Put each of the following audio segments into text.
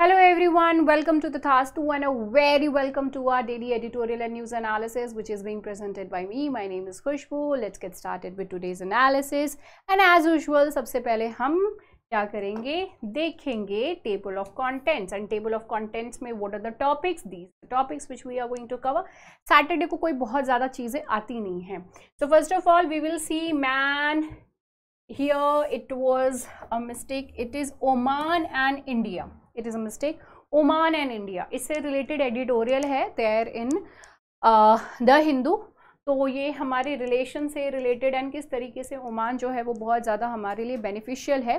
Hello everyone, welcome to the Task 2 and a very welcome to our daily editorial and news analysis which is being presented by me. My name is Khushbu. Let's get started with today's analysis. And as usual, सबसे पहले हम क्या करेंगे देखेंगे table of contents and table of contents में what are the topics these topics which we are going to cover Saturday को कोई बहुत ज़्यादा चीज़ें आती नहीं हैं तो first of all we will see man here it was a mistake it is oman and india it is a mistake. Oman and india. इससे रिलेटेड एडिटोरियल है there इन द हिंदू तो ये हमारे रिलेशन से रिलेटेड एंड किस तरीके से Oman जो है वो बहुत ज़्यादा हमारे लिए बेनिफिशियल है.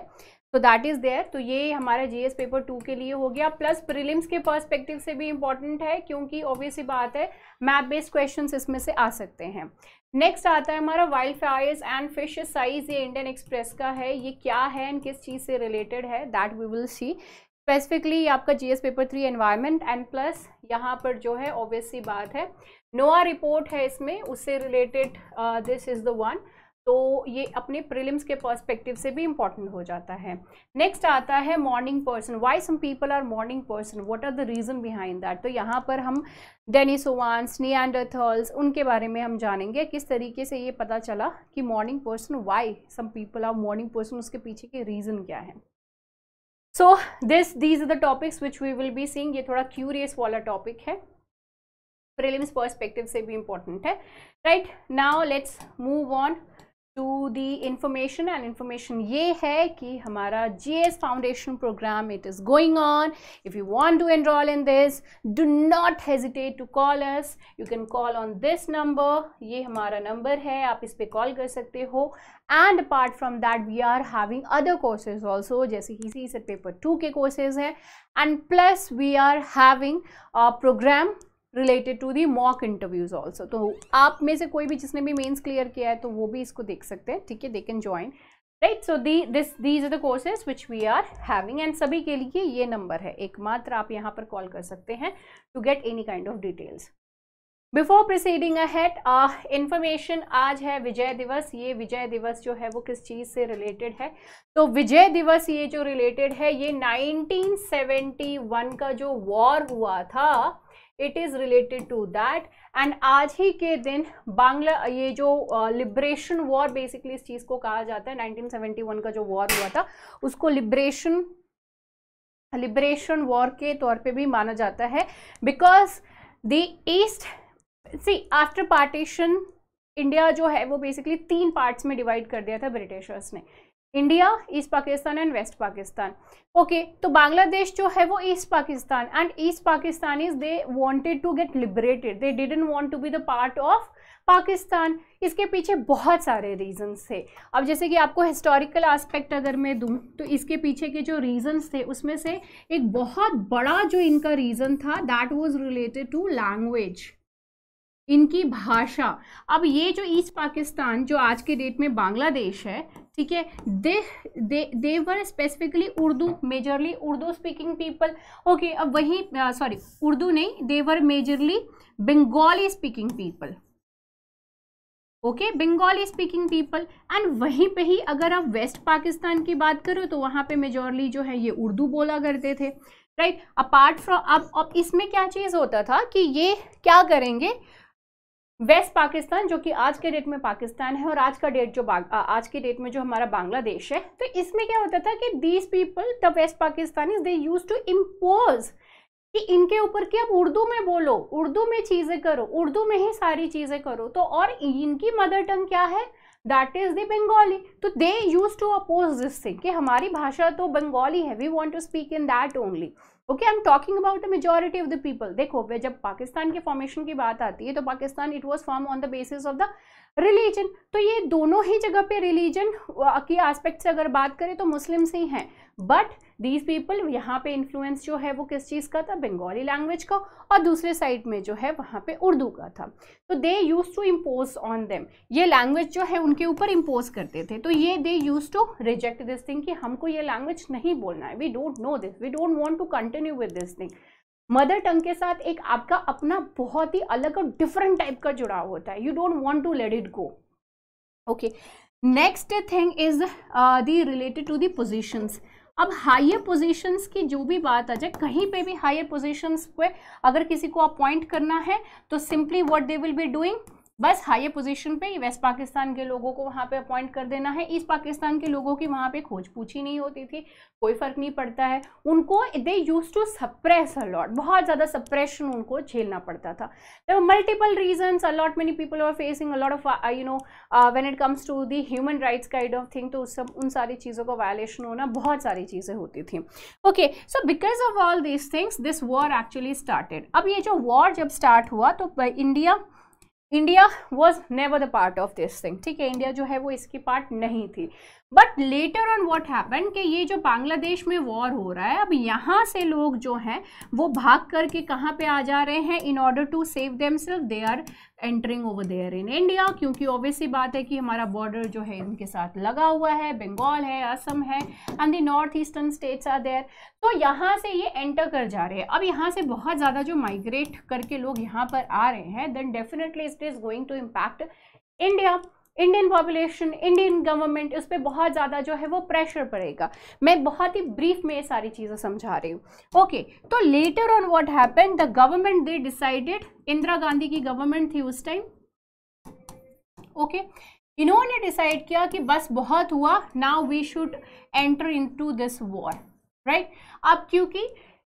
तो दैट इज़ देयर तो ये हमारा जीएस पेपर टू के लिए हो गया. प्लस प्रीलिम्स के पर्सपेक्टिव से भी इंपॉर्टेंट है क्योंकि ऑब्वियसली बात है मैप बेस्ड क्वेश्चन इसमें से आ सकते हैं. नेक्स्ट आता है हमारा wildfires and fish size ये इंडियन एक्सप्रेस का है. ये क्या है एंड किस चीज़ से रिलेटेड है? That we will see specifically आपका GS paper three environment and plus यहाँ पर जो है ऑब्वियसली बात है। नोआ रिपोर्ट है इसमें, उससे related this is the one तो ये अपने प्रिलिम्स के पर्सपेक्टिव से भी इंपॉर्टेंट हो जाता है। नेक्स्ट आता है morning person why some people are morning person what are the reason behind that तो यहाँ पर हम डेनिसोवान्स नियंडरथर्ल्स उनके बारे में हम जानेंगे, किस तरीके से ये पता चला कि morning person why some people are morning person उसके पीछे के रीज़न क्या है। So this these are the topics which we will be seeing ये थोड़ा क्यूरियस वाला टॉपिक है। प्रिलिम्स पर्सपेक्टिव से भी इंपॉर्टेंट है। Right now let's move on to the information and information ये है कि हमारा G S foundation programme it is going on if you want to enrol in this do not hesitate to call us you can call on this number ये हमारा number है आप इस पर कॉल कर सकते हो and apart from that we are having other courses also जैसे ही सी सेट पेपर टू के कोर्सेज हैं and plus we are having programme related to the mock interviews also तो आप में से कोई भी जिसने भी मेन्स क्लियर किया है तो वो भी इसको देख सकते हैं, ठीक है? They can join right so the this these are the courses which we are having and सभी के लिए ये नंबर है। एकमात्र आप यहाँ पर कॉल कर सकते हैं to get any kind of details before proceeding ahead information आज है विजय दिवस। ये विजय दिवस जो है वो किस चीज़ से रिलेटेड है? तो विजय दिवस ये जो रिलेटेड है, ये 1971 का जो वॉर हुआ था it is related to that and आज ही के दिन बांग्ला, ये जो लिबरेशन वॉर बेसिकली इस चीज़ को कहा जाता है। 1971 का जो वॉर हुआ था, उसको लिबरेशन लिबरेशन वॉर के तौर पे भी माना जाता है। Because the east see after partition India जो है, वो बेसिकली तीन पार्ट्स में डिवाइड कर दिया था ब्रिटिशर्स ने। India, east Pakistan and west Pakistan. Okay तो बांग्लादेश जो है वो east Pakistan. And east Pakistan is they wanted to get liberated they didn't want to be the part of Pakistan. इसके पीछे बहुत सारे रीजंस थे। अब जैसे कि आपको हिस्टोरिकल एस्पेक्ट अगर मैं दूँ तो इसके पीछे के जो रीजंस थे, उसमें से एक बहुत बड़ा जो इनका रीज़न था that was related to language इनकी भाषा। अब ये जो ईस्ट पाकिस्तान, जो आज के डेट में बांग्लादेश है ठीक है? They they they were specifically Urdu majorly Urdu speaking people okay अब वही सॉरी उर्दू नहीं they were majorly Bengali speaking people okay Bengali speaking people and वहीं पे ही अगर आप वेस्ट पाकिस्तान की बात करो तो वहाँ पे मेजोरली जो है, ये उर्दू बोला करते थे. राइट अपार्ट फ्रॉम अब अब इसमें क्या चीज़ होता था कि ये क्या करेंगे? वेस्ट पाकिस्तान, जो कि आज के डेट में पाकिस्तान है और आज का डेट जो आज के डेट में जो हमारा बांग्लादेश है। तो इसमें क्या होता था कि these people the west Pakistan is they use to impose कि इनके ऊपर कि आप उर्दू में बोलो, उर्दू में चीज़ें करो, उर्दू में ही सारी चीज़ें करो। तो और इनकी मदर टंग क्या है? दैट इज़ द बंगाली तो they use to oppose this thing कि हमारी भाषा तो बंगाली है we want to speak in that only okay I am talking about the majority of the people देखो जब पाकिस्तान के फॉर्मेशन की बात आती है तो Pakistan it was form on the basis of the religion तो ये दोनों ही जगह पे रिलीजन की एस्पेक्ट से अगर बात करें तो मुस्लिम्स ही हैं। बट दीज पीपल यहाँ पे इन्फ्लुएंस जो है वो किस चीज़ का था? बंगाली लैंग्वेज का और दूसरे साइड में जो है वहाँ पे उर्दू का था। तो they use to impose on them ये लैंग्वेज जो है उनके ऊपर इम्पोज करते थे। तो ये they use to reject this thing कि हमको ये लैंग्वेज नहीं बोलना है। We don't know this we don't want to continue with this thing mother tongue के साथ एक आपका अपना बहुत ही अलग और डिफरेंट टाइप का जुड़ाव होता है। You don't want to let it go okay next thing is the related to the positions अब हायर पोजीशंस की जो भी बात आ जाए, कहीं पे भी हायर पोजीशंस पे अगर किसी को अपॉइंट करना है तो simply what they will be doing बस हायर पोजीशन पे वेस्ट पाकिस्तान के लोगों को वहाँ पे अपॉइंट कर देना है। ईस्ट पाकिस्तान के लोगों की वहाँ पे खोज पूछी नहीं होती थी। कोई फ़र्क नहीं पड़ता है। उनको they use to suppress a lot बहुत ज़्यादा सप्रेशन उनको झेलना पड़ता था। तो multiple reason a lot many people are facing a lot of you know when it comes to the human rights kind of thing तो उस सब, उन सारी चीज़ों का वायलेशन होना बहुत सारी चीज़ें होती थी। Okay so because of all these things this war actually started अब ये जो वॉर जब स्टार्ट हुआ तो India India was never the part of this thing ठीक है इंडिया जो है वो इसकी पार्ट नहीं थी। But later on what happen कि ये जो बांग्लादेश में वॉर हो रहा है, अब यहाँ से लोग जो हैं, वो भाग करके कहाँ पे आ जा रहे हैं? In order to save them self they are entering over there in India क्योंकि ऑब्वियसली बात है कि हमारा बॉर्डर जो है, इनके साथ लगा हुआ है बंगाल है असम है and the north eastern states are there तो यहाँ से ये एंटर कर जा रहे हैं। अब यहाँ से बहुत ज़्यादा जो माइग्रेट करके लोग यहाँ पर आ रहे हैं then definitely it is going to impact India Indian population Indian government उस पर बहुत ज़्यादा जो है वो प्रेशर पड़ेगा। मैं बहुत ही ब्रीफ में ये सारी चीज़ें समझा रही हूँ। ओके okay, तो later on what happen the government they decided Indira Gandhi की गवर्नमेंट थी उस टाइम ओके इन्होंने डिसाइड किया कि बस बहुत हुआ now we should enter in to this war right अब क्योंकि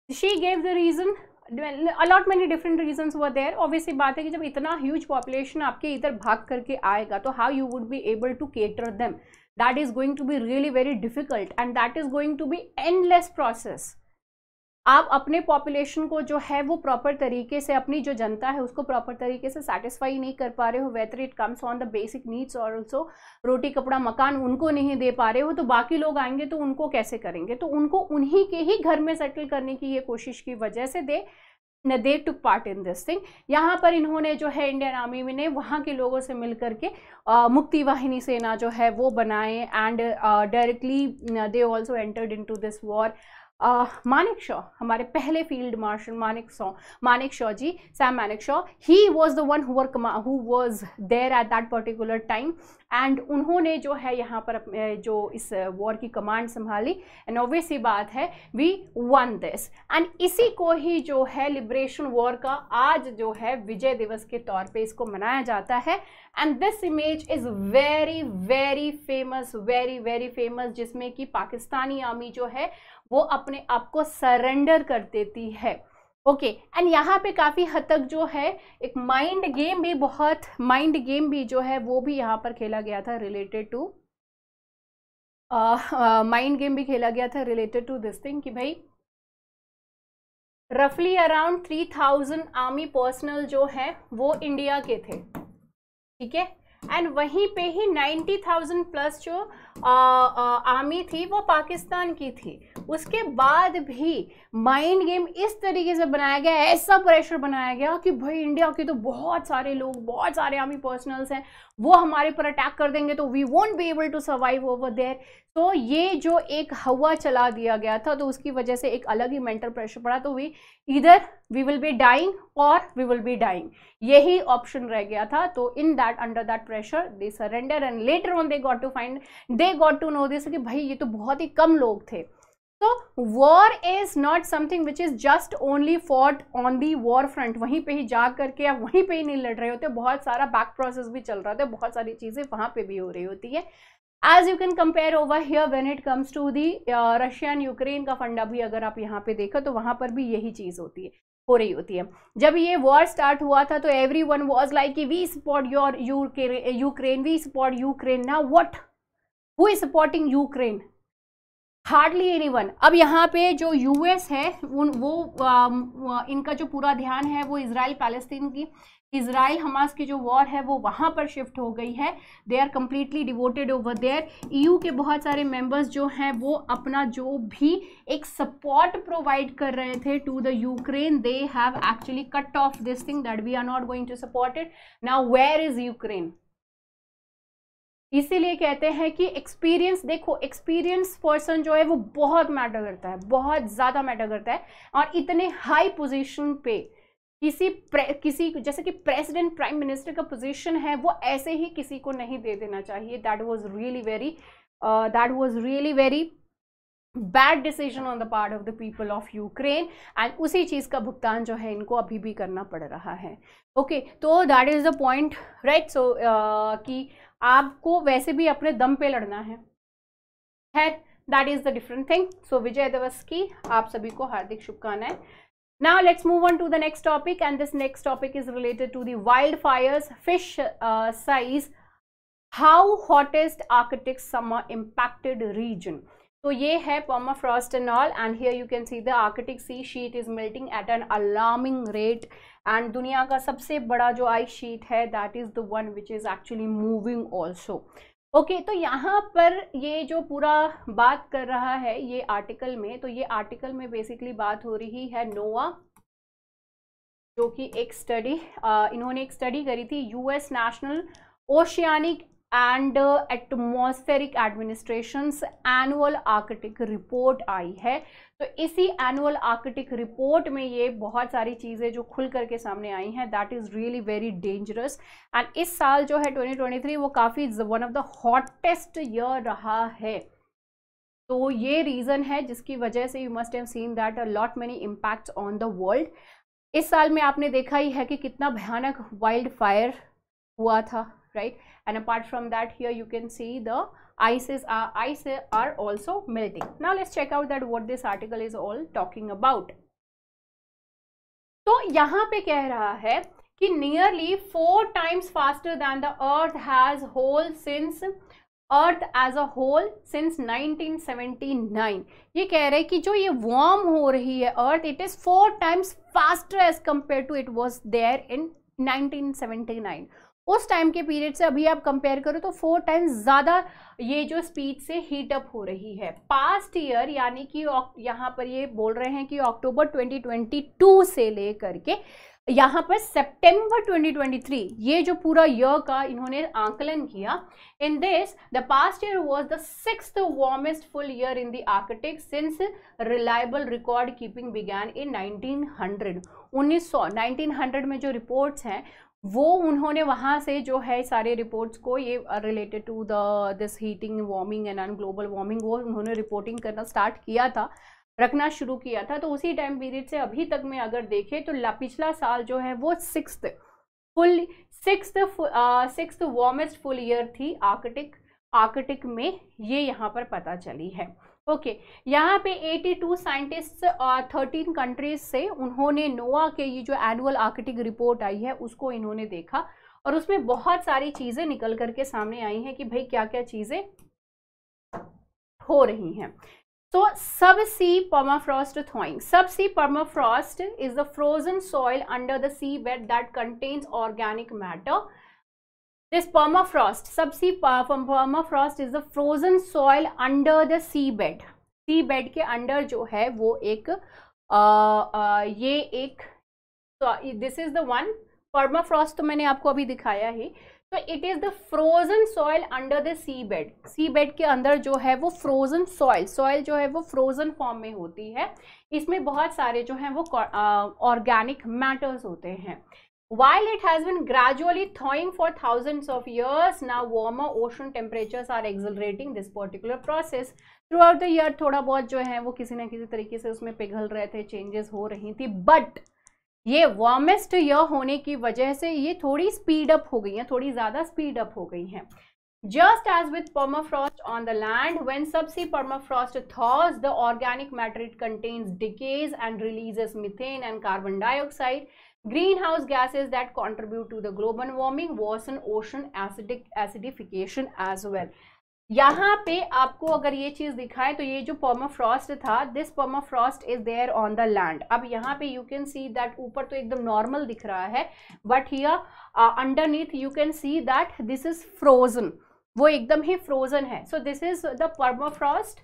she gave the reason a lot many different reason हुआ देयर ऑब्वियसली बात है कि जब इतना ह्यूज पॉपुलेशन आपके इधर भाग करके आएगा तो how you would be able to cater them that is going to be really very difficult and that is going to be endless process आप अपने पॉपुलेशन को जो है वो प्रॉपर तरीके से, अपनी जो जनता है उसको प्रॉपर तरीके से सेटिस्फाई नहीं कर पा रहे हो whether it comes on the basic needs और ऑल्सो रोटी, कपड़ा, मकान उनको नहीं दे पा रहे हो तो बाकी लोग आएँगे तो उनको कैसे करेंगे? तो उनको उन्हीं के ही घर में सेटल करने की ये कोशिश की वजह से दे न they took part in this thing यहाँ पर इन्होंने जो है इंडियन आर्मी में ने वहाँ के लोगों से मिल करके मुक्ति वाहिनी सेना जो है वो बनाए and directly they also entered in to this war Manekshaw हमारे पहले field marshal Manik Shaw Manik Shaw ji Sam Manik Shaw he was the one who who was there at that particular time and उन्होंने जो है यहाँ पर जो इस वॉर की कमांड संभाली एंड ऑब्वियसली बात है वी वन दिस एंड इसी को ही जो है लिबरेशन वॉर का आज जो है विजय दिवस के तौर पे इसको मनाया जाता है and this image is very very famous very very famous जिसमें कि पाकिस्तानी आर्मी जो है वो अपने आप को सरेंडर कर देती है। ओके एंड यहाँ पे काफ़ी हद तक जो है, एक माइंड गेम भी बहुत माइंड गेम भी जो है, वो भी यहाँ पर खेला गया था रिलेटेड टू माइंड गेम भी खेला गया था रिलेटेड टू दिस थिंग कि भाई रफली around three thousand army personnel जो है, वो इंडिया के थे। ठीक है? एंड वहीं पे ही नाइन्टी थाउज़ेंड प्लस जो आर्मी थी, वो पाकिस्तान की थी। उसके बाद भी माइंड गेम इस तरीके से बनाया गया, ऐसा प्रेशर बनाया गया कि भाई इंडिया के तो बहुत सारे लोग, बहुत सारे आर्मी पर्सनल्स हैं, वो हमारे पर अटैक कर देंगे तो we won't be able to survive over there तो ये जो एक हवा चला दिया गया था तो उसकी वजह से एक अलग ही मेंटल प्रेशर पड़ा तो वी इधर वी विल बी डाइंग और वी विल बी डाइंग यही ऑप्शन रह गया था तो in that under that pressure they surrender and later on they got to find they got to know this कि भाई ये तो बहुत ही कम लोग थे। तो war is not something which is just only fought on the war front वहीं पे ही जा करके या वहीं पे ही नहीं लड़ रहे होते, बहुत सारा बैक प्रोसेस भी चल रहा है, बहुत सारी चीज़ें वहाँ पे भी हो रही होती है। As you can compare over here when it comes to the Russia and Ukraine का फंडा भी अगर आप यहाँ पे देखो तो वहाँ पर भी यही चीज़ होती है हो रही होती है। जब ये वॉर स्टार्ट हुआ था तो everyone was like we support your Ukraine we support Ukraine ना what who is supporting Ukraine hardly anyone अब यहाँ पे जो यूएस है उन वो आ, इनका जो पूरा ध्यान है वो इसराइल पैलेस्तीन की। इसराइल हमास की जो वॉर है, वो वहाँ पर शिफ्ट हो गई है। They are completely devoted over there EU के बहुत सारे मेंबर्स जो हैं, वो अपना जो भी एक सपोर्ट प्रोवाइड कर रहे थे to the Ukraine they have actually cut off this thing that we are not going to support it now where is Ukraine इसीलिए कहते हैं कि एक्सपीरियंस देखो एक्सपीरियंस पर्सन जो है, वो बहुत मैटर करता है, बहुत ज़्यादा मैटर करता है। और इतने हाई पोजीशन पे किसी किसी जैसे कि प्रेसिडेंट प्राइम मिनिस्टर का पोजीशन है वो ऐसे ही किसी को नहीं दे देना चाहिए। That was really very that was really very bad decision on the part of the people of Ukraine and उसी चीज़ का भुगतान जो है इनको अभी भी करना पड़ रहा है। ओके okay, तो that is the point right so कि आपको वैसे भी अपने दम पे लड़ना है। That is the different thing so Vijay Diwas की आप सभी को हार्दिक शुभकामनाएँ। Now let's move on to the next topic and this next topic is related to the wildfires, fish uh, size, how hottest Arctic summer impacted region. तो ये है permafrost and all and here you can see the Arctic sea sheet is melting at an alarming rate and दुनिया का सबसे बड़ा जो ice sheet है that is the one which is actually moving also. Okay okay, तो यहाँ पर ये जो पूरा बात कर रहा है ये आर्टिकल में तो ये आर्टिकल में बेसिकली बात हो रही है नोवा जो कि एक स्टडी इन्होंने एक स्टडी करी थी US National Oceanic and Atmospheric Administration annual Arctic report आई है। तो इसी एनुअल आर्कटिक रिपोर्ट में ये बहुत सारी चीज़ें जो खुल करके सामने आई हैं that is really very dangerous and इस साल जो है 2023 वो काफ़ी one of the hottest year रहा है। तो ये रीज़न है जिसकी वजह से you must have seen that a lot many impacts on the world इस साल में आपने देखा ही है कि कितना भयानक वाइल्ड फायर हुआ था। right and apart from that here you can see the ices are ice are also melting now let's check out that what this article is all talking about तो यहाँ पे कह रहा है कि nearly four times faster than the earth has whole since earth as a whole since 1979 ये कह रहे हैं कि जो ये वार्म हो रही है earth it is four times faster as compared to it was there in 1979 उस टाइम के पीरियड से अभी आप कंपेयर करो तो फोर टाइम्स ज़्यादा ये जो स्पीड से हीट अप हो रही है। पास्ट ईयर यानी कि यहाँ पर ये बोल रहे हैं कि अक्टूबर 2022 से लेकर के यहाँ पर सितंबर 2023 ये जो पूरा ईयर का इन्होंने आंकलन किया in this the past year was the six warmest full year in the Arctic since reliable record keeping began in 1900 1900 1900 में जो रिपोर्ट्स हैं वो उन्होंने वहाँ से जो है सारे रिपोर्ट्स को ये related to the this heating warming and global warming वो उन्होंने रिपोर्टिंग करना स्टार्ट किया था, रखना शुरू किया था। तो उसी टाइम पीरियड से अभी तक में अगर देखें तो पिछला साल जो है वो six full six six warmest full year थी आर्कटिक आर्कटिक में ये यहाँ पर पता चली है। ओके okay, यहाँ पे 82 साइंटिस्ट और 13 कंट्रीज़ से उन्होंने नोवा के ये जो एनुअल आर्किटिक रिपोर्ट आई है उसको इन्होंने देखा और उसमें बहुत सारी चीज़ें निकल करके सामने आई हैं कि भाई क्या क्या चीज़ें हो रही हैं। तो सब sea permafrost thawing subsea permafrost is the frozen soil under the sea bed that contains organic matter This permafrost, subsea permafrost is the frozen soil under the sea bed. Sea bed के under जो है वो एक ये एक this is the one permafrost तो मैंने आपको अभी दिखाया ही। तो it is the frozen soil under the sea bed sea bed के अंदर जो है वो फ्रोजन सॉइल सॉइल जो है वो फ्रोजन फॉर्म में होती है। इसमें बहुत सारे जो हैं वो ऑर्गेनिक मैटर्स होते हैं। While it has been gradually thawing for thousands of years, now warmer ocean temperatures are accelerating this particular process. Throughout the year थोड़ा बहुत जो है वो किसी ना किसी तरीके से उसमें पिघल रहे थे चेंजेस हो रही थी बट ये वार्मेस्ट ईयर होने की वजह से ये थोड़ी स्पीड अप हो गई हैं थोड़ी ज़्यादा स्पीड अप हो गई हैं Just as with permafrost on the land, when subsea permafrost thaws, the organic matter it contains decays and releases methane and carbon dioxide. Greenhouse gases that contribute to the global warming worsen ocean acidic, acidification as well. यहाँ पे आपको अगर ये चीज़ दिखाएँ तो ये जो permafrost था this permafrost is there on the land अब यहाँ पे यू कैन सी दैट ऊपर तो एकदम नॉर्मल दिख रहा है but here underneath you can see that this is frozen वो एकदम ही फ्रोजन है. So this is the permafrost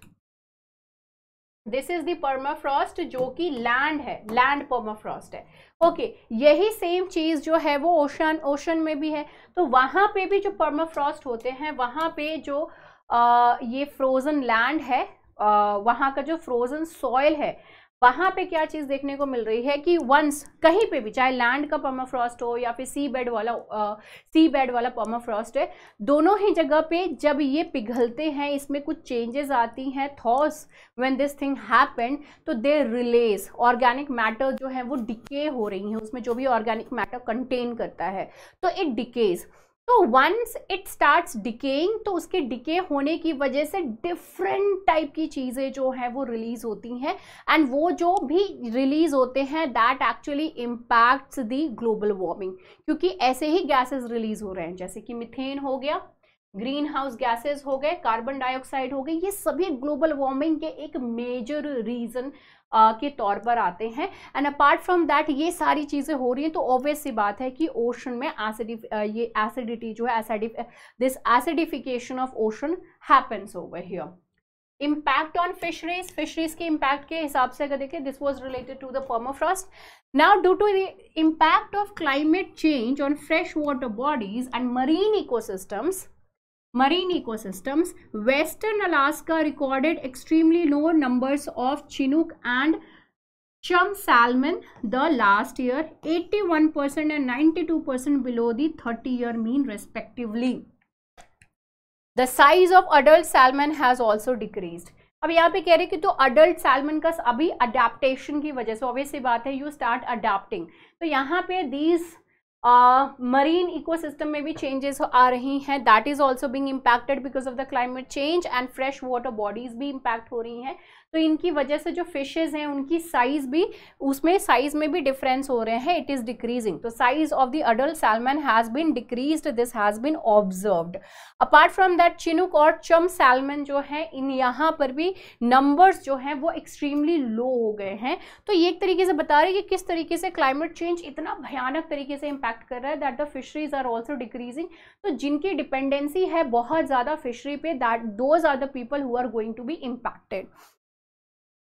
this is the permafrost जो कि लैंड है लैंड पर्माफ्रॉस्ट है। ओके okay, यही सेम चीज़ जो है वो ओशन ओशन में भी है। तो वहाँ पे भी जो पर्माफ्रॉस्ट होते हैं वहाँ पे जो आ, ये फ्रोजन लैंड है वहाँ का जो फ्रोजन सॉयल है वहाँ पे क्या चीज़ देखने को मिल रही है कि वंस कहीं पे भी, चाहे लैंड का पर्माफ्रॉस्ट हो या फिर सी बेड वाला सी बेड वाला पर्माफ्रॉस्ट है, दोनों ही जगह पे जब ये पिघलते हैं, इसमें कुछ चेंजेस आती हैं those when this thing happened तो दे रिलेज ऑर्गेनिक मैटर जो है वो डिके हो रही है, उसमें जो भी ऑर्गेनिक मैटर कंटेन करता है तो इट डिकेज तो वंस इट स्टार्ट्स डिकेइंग तो उसके डिके होने की वजह से डिफरेंट टाइप की चीज़ें जो हैं वो रिलीज़ होती हैं। एंड वो जो भी रिलीज़ होते हैं that actually impacts the global warming क्योंकि ऐसे ही गैसेस रिलीज़ हो रहे हैं, जैसे कि मिथेन हो गया ग्रीन हाउस गैसेज हो गए कार्बन डाइऑक्साइड हो गए ये सभी ग्लोबल वार्मिंग के एक मेजर रीजन के तौर पर आते हैं। एंड अपार्ट फ्रॉम दैट ये सारी चीज़ें हो रही हैं तो ऑब्वियस सी बात है कि ओशन में एसिडिफ ये एसिडिटी जो है एसिडिफ this acidification of ocean happens over here impact on fisheries fisheries के इम्पैक्ट के हिसाब से अगर देखें this was related to the permafrost now due to the impact of climate change on fresh water bodies and marine ecosystems marine ecosystems, Western Alaska recorded extremely low numbers of Chinook and chum salmon the last year, 81% and 92% below the 30-year mean respectively. The size of adult salmon has also decreased. अब यहाँ पे कह रहे कि तो adult salmon का अभी adaptation की वजह से ऑब्वियसली बात है यू स्टार्ट अडेप्टिंग तो यहाँ पे दीज मरीन इकोसिस्टम में भी चेंजेस आ रही हैं. That is also being impacted because of the climate change and fresh water bodies भी इम्पैक्ट हो रही हैं. तो इनकी वजह से जो फिशेज हैं, उनकी साइज़ भी, उसमें साइज़ में भी डिफरेंस हो रहे हैं इट इज़ डिक्रीजिंग तो size of the adult salmon has been decrease this has been observed apart from that Chinook और चम सैलमन जो है, इन यहाँ पर भी नंबर्स जो हैं, वो एक्सट्रीमली लो हो गए हैं. तो ये एक तरीके से बता रहे कि किस तरीके से क्लाइमेट चेंज इतना भयानक तरीके से इम्पैक्ट कर रहा है that the fisheries are also decreasing तो जिनकी डिपेंडेंसी है, बहुत ज़्यादा फिशरी पे that those are the people who are going to be impacted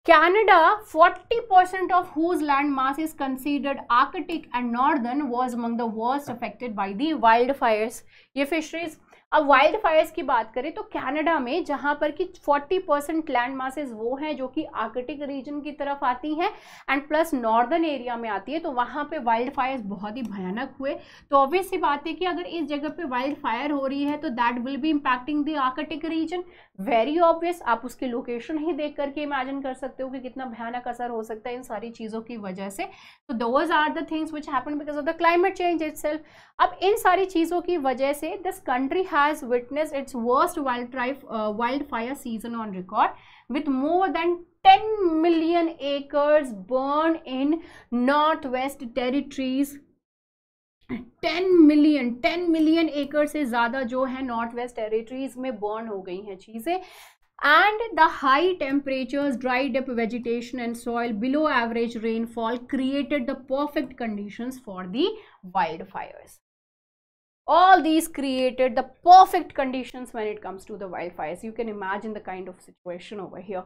Canada, 40% of whose land mass is considered Arctic and Northern was among the worst affected by the wildfires. ये fisheries अब wild Fyers की बात करें तो Canada में जहाँ पर कि 40 परसेंट लैंड मासेस वो हैं जो कि आर्कटिक रीजन की तरफ़ आती हैं एंड प्लस नॉर्दर्न एरिया में आती है तो वहाँ पे वाइल्ड फायर्स बहुत ही भयानक हुए तो ऑब्वियस सी बात है कि अगर इस जगह पे वाइल्ड फायर हो रही है तो that will be impacting the Arctic region very obvious आप उसकी लोकेशन ही देख करके इमेजिन कर सकते हो कि कितना भयानक असर हो सकता है इन सारी चीज़ों की वजह से। तो those are the things which happen because of the climate change it अब इन सारी चीज़ों की वजह से this country has its worst wild wildlife, uh, wildfire season on record with more than 10 million acres burned in northwest territories 10 million 10 million एकड़ से ज़्यादा जो है नॉर्थ वेस्ट टेरिटरीज में बर्न हो गई हैं चीज़ें and the high temperatures dried up vegetation and soil below average rainfall created the perfect conditions for the wildfires all these created the perfect conditions when it comes to the wildfires you can imagine the kind of situation over here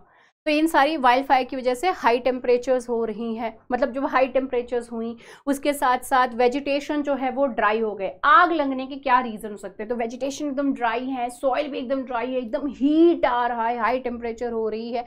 तो इन सारी wild fire की वजह से high temperatures हो रही हैं। मतलब जब हाई टेम्परेचर्स हुई, उसके साथ साथ वेजिटेशन जो है वो ड्राई हो गए। आग लगने के क्या रीज़न हो सकते हैं? तो वेजिटेशन एकदम ड्राई है सॉइल भी एकदम ड्राई है, एकदम हीट आ रहा है हाई टेम्परेचर हो रही है।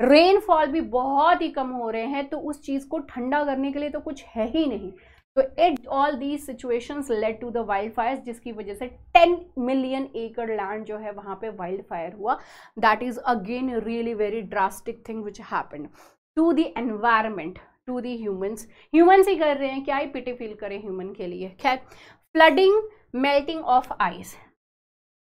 रेनफॉल भी बहुत ही कम हो रहे हैं तो उस चीज़ को ठंडा करने के लिए तो कुछ है ही नहीं। तो it all these situations led to the wild fire जिसकी वजह से 10 मिलियन एकड़ लैंड जो है वहाँ पे वाइल्ड फायर हुआ। That is again really very drastic thing which happen to the environment to the humans humans ही कर रहे हैं, क्या ही पिटी फील करें ह्यूमन के लिए। खैर फ्लडिंग मेल्टिंग ऑफ़ आइस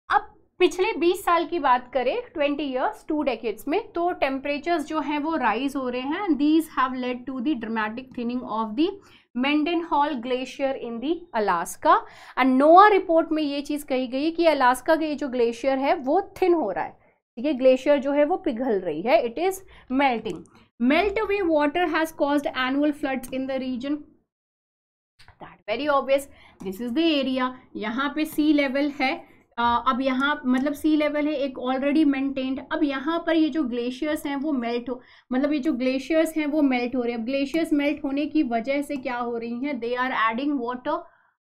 अब पिछले 20 साल की बात करें 20 इयर्स टू डेकेड्स में तो टेम्परेचर्स जो हैं वो राइज हो रहे हैं। These have led to the dramatic thinning of the Mendenhall Glacier in the Alaska and NOAA report में ये चीज़ कही गई कि अलास्का का जो ग्लेशियर है, वो थिन हो रहा है। ठीक है ग्लेशियर जो है, वो पिघल रही है। It is melting melt away water has caused annual floods in the region that very obvious this is the area यहाँ पे सी लेवल है। अब यहाँ मतलब सी लेवल है, एक ऑलरेडी मेंटेन्ड अब यहाँ पर ये जो ग्लेशियर्स हैं, वो मेल्ट हो मतलब ये जो ग्लेशियर्स हैं, वो मेल्ट हो रहे हैं। अब ग्लेशियर्स मेल्ट होने की वजह से क्या हो रही हैं? They are adding water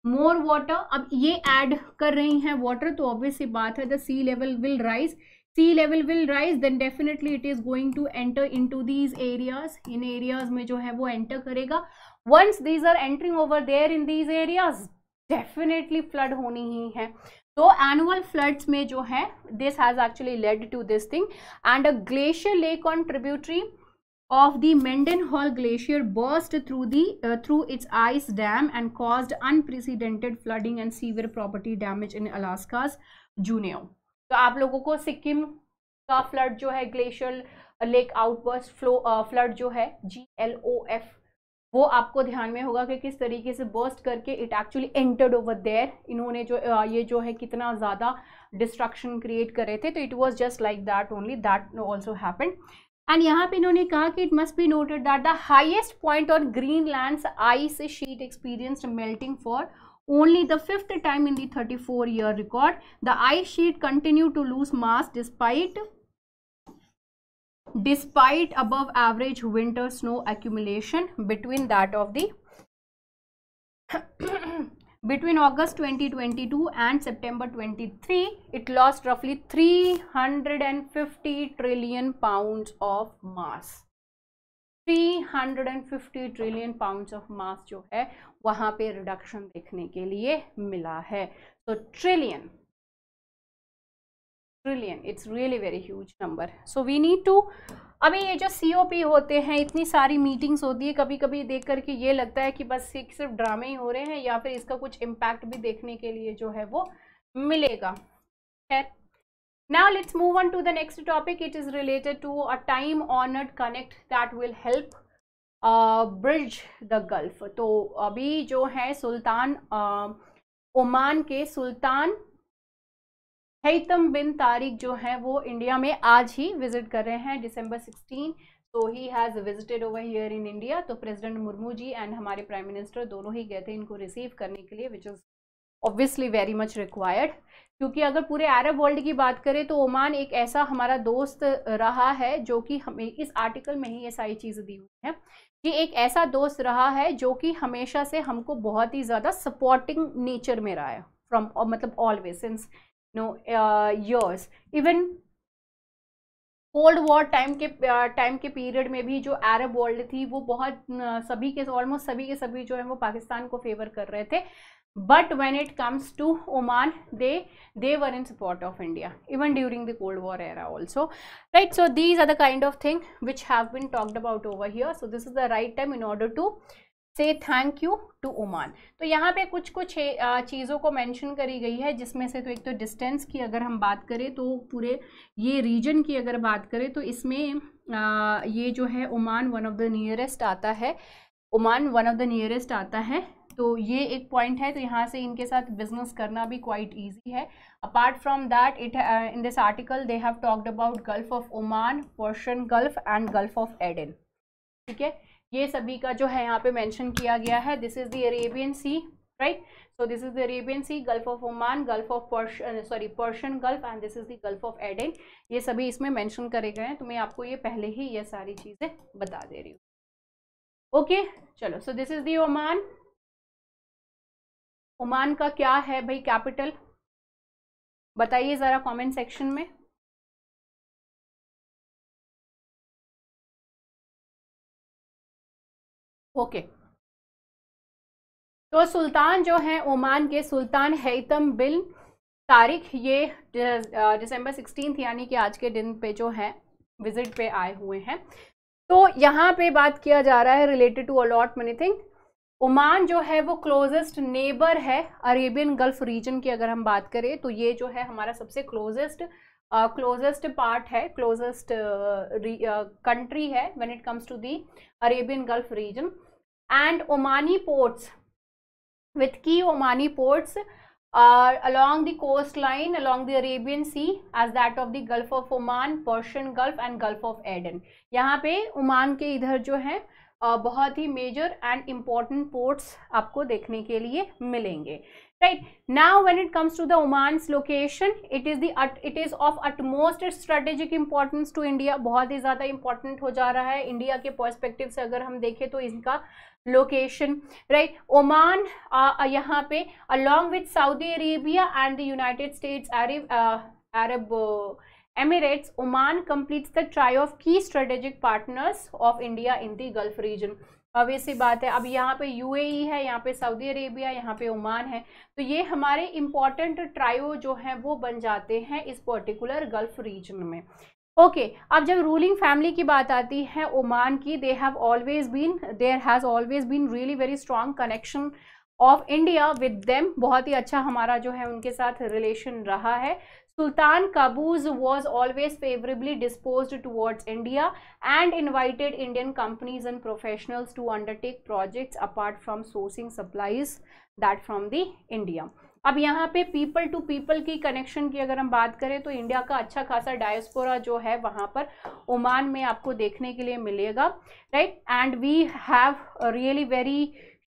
more water अब ये ऐड कर रही हैं वाटर तो ऑब्वियस ऑब्वियसली बात है the sea level will rise sea level will rise then definitely it is going to enter into these areas. इन एरियाज़ में जो है वो एंटर करेगा। Once these are entering over there in these areas definitely flood होनी ही है। तो एनुअल फ्लड्स में जो है this has actually led to this thing and a glacier lake on tributary of the Mendenhall Glacier burst through the through its ice dam and cause unprecedented flooding and severe property damage in Alaska's Juneau तो आप लोगों को सिक्किम का flood जो है glacier lake outburst flow flood जो है G L O F वो आपको ध्यान में होगा कि किस तरीके से बर्स्ट करके it actually entered over there इन्होंने जो ये जो है कितना ज़्यादा डिस्ट्रक्शन क्रिएट कर रहे थे तो it was just like that only that also happen and यहाँ पे इन्होंने कहा कि it must be noted that the highest point on Greenland ice sheet experienced melting for only the fifth time in the 34 year record. The ice sheet continued to lose mass despite despite above average winter snow accumulation between that of the between August 2022 and September 23, it lost roughly 350 trillion pounds of mass. 350 trillion pounds of mass जो है वहाँ पे reduction देखने के लिए मिला है तो trillion trillion it's really very huge number so we need to अभी ये जो सी होते हैं इतनी सारी मीटिंग्स होती है कभी कभी देख करके ये लगता है कि बस एक सिर्फ़ ड्रामे ही हो रहे हैं या फिर इसका कुछ इम्पैक्ट भी देखने के लिए जो है वो मिलेगा। खैर let's move on to the next topic. It is related to a time honored connect that will help uh, bridge the gulf. तो अभी जो है सुल्तान ओमान के सुल्तान हैतम बिन तारिक जो है वो इंडिया में आज ही विज़िट कर रहे हैं दिसंबर 16 तो he has visited over here in India तो प्रेसिडेंट मुर्मू जी एंड हमारे प्राइम मिनिस्टर दोनों ही गए थे इनको रिसीव करने के लिए which is obviously very much required क्योंकि अगर पूरे अरब वर्ल्ड की बात करें तो ओमान एक ऐसा हमारा दोस्त रहा है जो कि हमें इस आर्टिकल में ही ये सारी चीज़ें दी हुई हैं कि एक ऐसा दोस्त रहा है जो कि हमेशा से हमको बहुत ही ज़्यादा सपोर्टिंग नेचर में रहा है फ्रॉम मतलब always since no years. Even cold war time के टाइम uh, के पीरियड में भी जो अरब वर्ल्ड थी वो बहुत uh, सभी के ऑलमोस्ट सभी के सभी जो है वो पाकिस्तान को फेवर कर रहे थे. But when it comes to Oman they they were in support of India even during the cold war era also right so these are the kind of thing which have been talked about over here so this is the right time in order to say thank you to Oman तो यहाँ पे कुछ कुछ चीज़ों को mention करी गई है जिसमें से तो एक तो डिस्टेंस की अगर हम बात करें तो पूरे ये रीजन की अगर बात करें तो इसमें आ, ये जो है Oman one of the nearest आता है। Oman one of the nearest आता है। तो ये एक पॉइंट है तो यहाँ से इनके साथ बिज़नेस करना भी क्वाइट ईजी है। Apart from that it in this article they have talked about Gulf of Oman Persian Gulf and Gulf of Aden ठीक है? ये सभी का जो है यहाँ पे मेंशन किया गया है. This is the Arabian Sea right so this is the Arabian Sea Gulf of Oman Gulf of Persian sorry Persian Gulf and this is the Gulf of Aden ये सभी इसमें मेंशन करे गए हैं. तो मैं आपको ये पहले ही ये सारी चीज़ें बता दे रही हूँ. ओके चलो. So this is the Oman Oman का क्या है भाई कैपिटल बताइए ज़रा कमेंट सेक्शन में. ओके। तो सुल्तान जो है, ओमान के सुल्तान हैतम बिल तारिक, ये दिसंबर सिक्सटीन यानी कि आज के दिन पे जो है, विज़िट पे आए हुए हैं। तो यहाँ पे बात किया जा रहा है, related to a lot money thing. Oman जो है, वो क्लोजेस्ट नेबर है, अरेबियन गल्फ रीजन की अगर हम बात करें तो ये जो है, हमारा सबसे क्लोजेस्ट क्लोजेस्ट पार्ट है क्लोजेस्ट कंट्री uh, है when it comes to the Arabian Gulf region and Omani ports with की Omani ports along the coastline along the Arabian Sea as that of the Gulf of Oman, Persian Gulf and Gulf of Aden. यहाँ पे Oman के इधर जो है बहुत ही major and important ports आपको देखने के लिए मिलेंगे right now when it comes to the oman's location it is the it is of utmost strategic importance to india बहुत ही ज़्यादा important हो जा रहा है इंडिया के पर्सपेक्टिव से अगर हम देखें तो इनका लोकेशन राइट ओमान यहाँ पे along with saudi arabia and the united states arab uh, arab uh, Emirates, Oman completes the trio of key strategic partners of India in the Gulf region. Obviously बात है। अब यहाँ पे UAE है यहाँ पे सऊदी अरेबिया यहाँ पे ओमान है। तो ये हमारे इंपॉर्टेंट ट्रायो जो हैं वो बन जाते हैं इस पर्टिकुलर गल्फ रीजन में। ओके okay, अब जब रूलिंग फैमिली की बात आती है ओमान की they have always been there has always been really very strong connection of India with them बहुत ही अच्छा हमारा जो है उनके साथ रिलेशन रहा है। Sultan Qaboos was always favorably disposed towards India and invited Indian companies and professionals to undertake projects apart from sourcing supplies that from the India. अब यहाँ पे पीपल टू पीपल की कनेक्शन की अगर हम बात करें तो इंडिया का अच्छा खासा डायस्पोरा जो है वहाँ पर ओमान में आपको देखने के लिए मिलेगा right and we have really very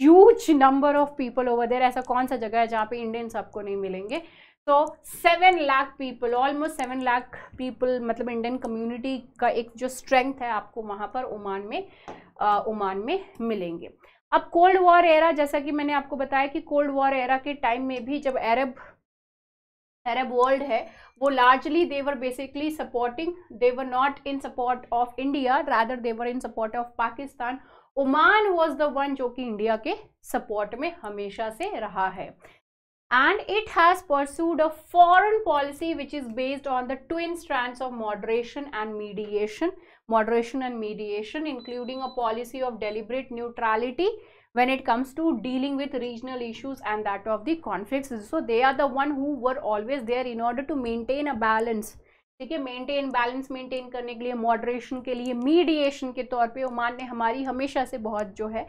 huge number of people over there ऐसा कौन सा जगह है जहाँ पे इंडियंस आपको नहीं मिलेंगे तो seven lakh people almost seven lakh people मतलब इंडियन कम्युनिटी का एक जो स्ट्रेंथ है आपको वहाँ पर ओमान में ओमान में मिलेंगे। अब कोल्ड वॉर एरा जैसा कि मैंने आपको बताया कि कोल्ड वॉर एरा के टाइम में भी जब अरब अरब वर्ल्ड है, वो largely they were basically supporting they were not in support of India rather they were in support of Pakistan Oman was the one जो कि इंडिया के support में हमेशा से रहा है। and it has pursued a foreign policy which is based on the twin strands of moderation and mediation moderation and mediation including a policy of deliberate neutrality when it comes to dealing with regional issues and that of the conflicts so they are the one who were always there in order to maintain a balance ठीक है maintain balance maintain करने के लिए moderation के लिए mediation के तौर पे ओमान ने हमारी हमेशा से बहुत जो है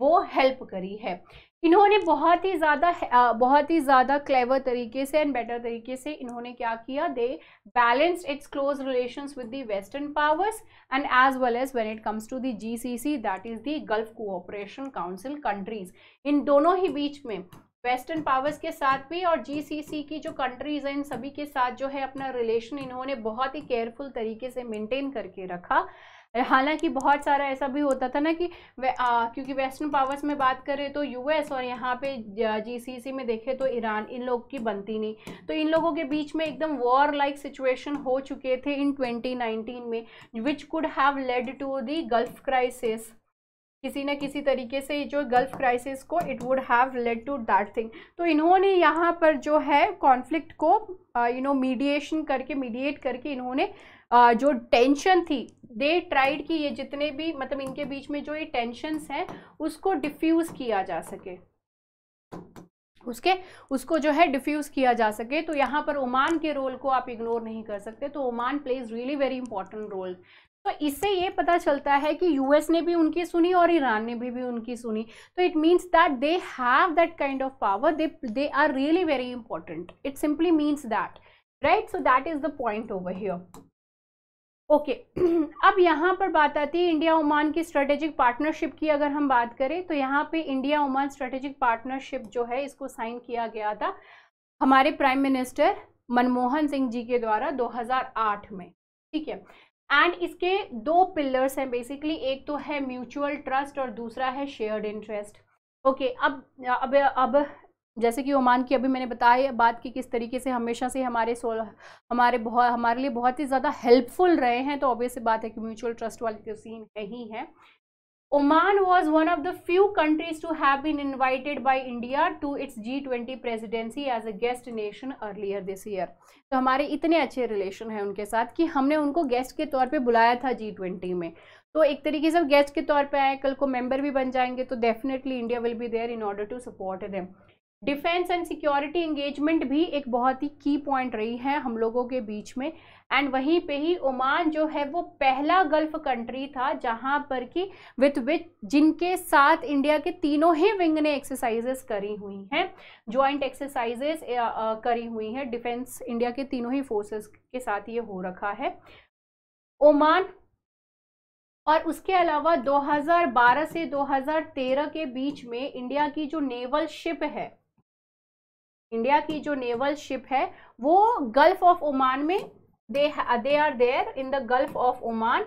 वो हेल्प करी है इन्होंने बहुत ही ज़्यादा बहुत ही ज़्यादा क्लेवर तरीके से एंड बेटर तरीके से इन्होंने क्या किया? They balanced its close relations with the western powers and as well as when it comes to the GCC that is the Gulf Cooperation Council countries इन दोनों ही बीच में वेस्टर्न पावर्स के साथ भी और जीसीसी की जो कंट्रीज़ हैं, इन सभी के साथ जो है अपना रिलेशन इन्होंने बहुत ही केयरफुल तरीके से मेंटेन करके रखा। हालाँकि बहुत सारा ऐसा भी होता था ना कि वे, आ, क्योंकि वेस्टर्न पावर्स में बात करें तो यूएस और यहाँ पे जीसीसी में देखें तो ईरान इन लोग की बनती नहीं। तो इन लोगों के बीच में एकदम वॉर लाइक सिचुएशन हो चुके थे इन 2019 में which could have led to the gulf crisis किसी न किसी तरीके से जो गल्फ क्राइसिस को it would have led to that thing तो इन्होंने यहाँ पर जो है कॉन्फ्लिक्ट को यू नो मीडिएशन करके मीडिएट करके इन्होंने जो टेंशन थी दे ट्राइड कि ये जितने भी मतलब इनके बीच में जो ये टेंशन्स हैं उसको डिफ्यूज़ किया जा सके। उसके उसको जो है डिफ्यूज़ किया जा सके। तो यहाँ पर ओमान के रोल को आप इग्नोर नहीं कर सकते। तो Oman plays really very important role तो इससे ये पता चलता है कि यूएस ने भी उनकी सुनी और ईरान ने भी, भी उनकी सुनी। तो it means that they have that kind of power they they are really very important it simply means that right so that is the point over here okay. अब यहाँ पर बात आती है इंडिया ओमान की स्ट्रेटेजिक पार्टनरशिप की, अगर हम बात करें तो यहाँ पे इंडिया ओमान स्ट्रेटेजिक पार्टनरशिप जो है, इसको साइन किया गया था हमारे प्राइम मिनिस्टर मनमोहन सिंह जी के द्वारा 2008 में। ठीक है? एंड इसके दो पिलर्स हैं बेसिकली एक तो है म्यूचुअल ट्रस्ट और दूसरा है शेयर्ड इंटरेस्ट ओके, अब अब अब जैसे कि ओमान की अभी मैंने बताया, बात की किस तरीके से हमेशा से हमारे सोल, हमारे बहुत हमारे लिए बहुत ही ज़्यादा हेल्पफुल रहे हैं तो ऑब्वियस बात है कि म्यूचुअल ट्रस्ट वाली तो सीन है ही है। Oman was one of the few countries to have been invited by India to its G twenty presidency as a guest nation earlier this year तो हमारे इतने अच्छे रिलेशन हैं उनके साथ कि हमने उनको गेस्ट के तौर पे बुलाया था जी ट्वेंटी में। तो एक तरीके से गेस्ट के तौर पे आए, कल को मेंबर भी बन जाएँगे तो definitely India will be there in order to support them defence and security engagement भी एक बहुत ही की पॉइंट रही है हम लोगों के बीच में। एंड वहीं पे ही ओमान जो है वो पहला गल्फ कंट्री था, जहाँ पर कि विथ विथ जिनके साथ इंडिया के तीनों ही विंग ने एक्सरसाइजेस करी हुई हैं। ज्वाइंट एक्सरसाइजेस करी हुई हैं। डिफेंस इंडिया के तीनों ही फोर्सेस के साथ ये हो रखा है। ओमान और उसके अलावा 2012 से 2013 के बीच में इंडिया की जो नेवल शिप है इंडिया की जो नेवल शिप है, वो गल्फ ऑफ़ ओमान में they they are there in the Gulf of Oman